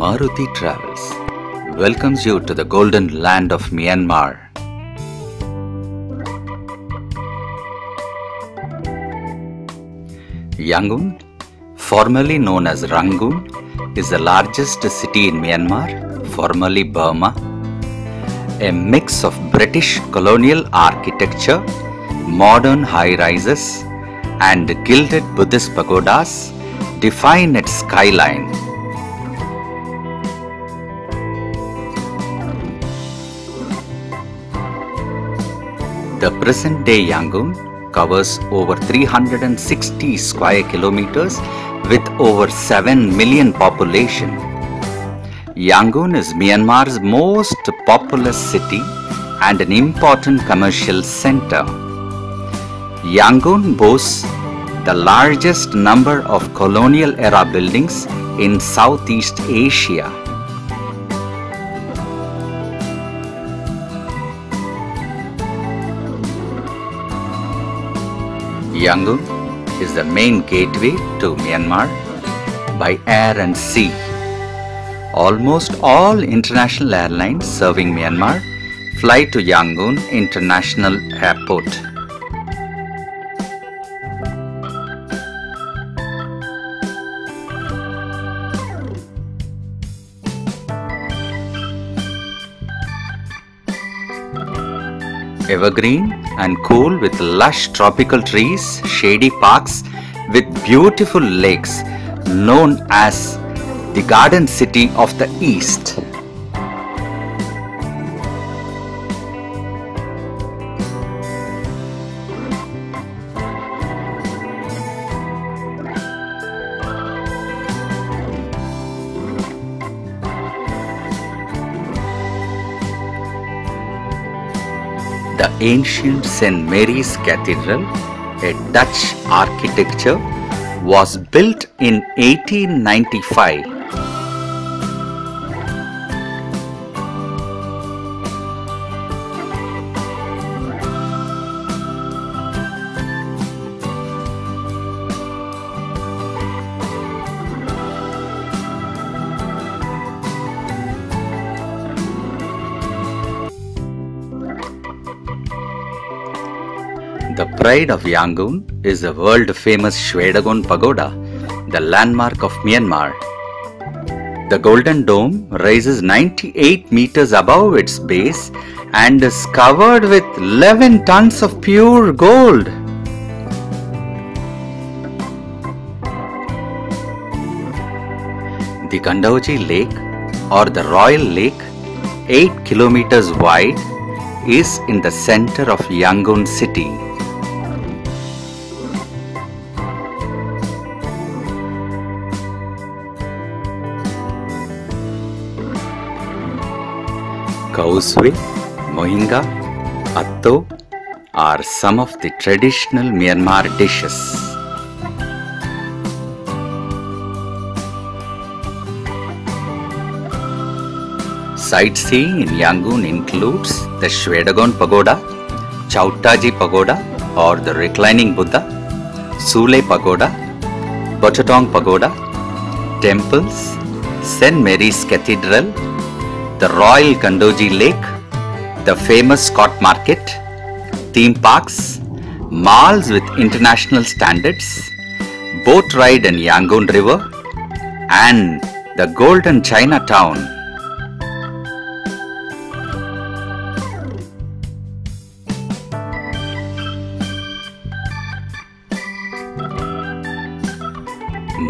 Maruthi Travels welcomes you to the golden land of Myanmar. Yangon formerly known as Rangoon is the largest city in Myanmar formerly Burma. A mix of British colonial architecture modern high rises and gilded Buddhist pagodas define its skyline. The present day Yangon covers over 360 square kilometers with over 7 million population. Yangon is Myanmar's most populous city and an important commercial center. Yangon boasts the largest number of colonial era buildings in Southeast Asia. Yangon is the main gateway to Myanmar by air and sea. Almost all international airlines serving Myanmar fly to Yangon International Airport. Evergreen and cool with lush tropical trees, shady parks with beautiful lakes known as the Garden City of the East. The ancient St. Mary's Cathedral, a Dutch architecture, was built in 1895. The pride of Yangon is the world famous Shwedagon Pagoda, the landmark of Myanmar. The Golden Dome rises 98 meters above its base and is covered with 11 tons of pure gold. The Kandawgyi Lake or the Royal Lake, 8 kilometers wide, is in the center of Yangon city. Khao Swe, Mohinga, Athoke are some of the traditional Myanmar dishes. Sightseeing in Yangon includes the Shwedagon Pagoda, Chauk Htat Gyi Pagoda or the Reclining Buddha, Sule Pagoda, Botataung Pagoda, temples, St. Mary's Cathedral, the Royal Kandawgyi Lake, the famous Scott Market, theme parks, malls with international standards, boat ride in Yangon River, and the Golden Chinatown.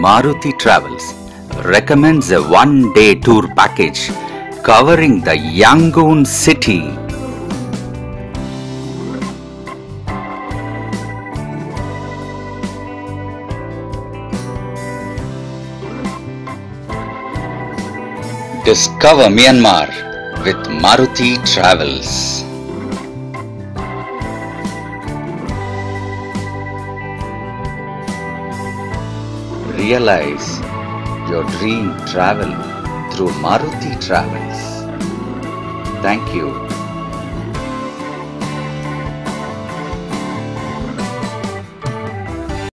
Maruthi Travels recommends a one day tour package covering the Yangon city. Discover Myanmar with Maruthi Travels. Realize your dream travel through Maruthi Travels. Thank you.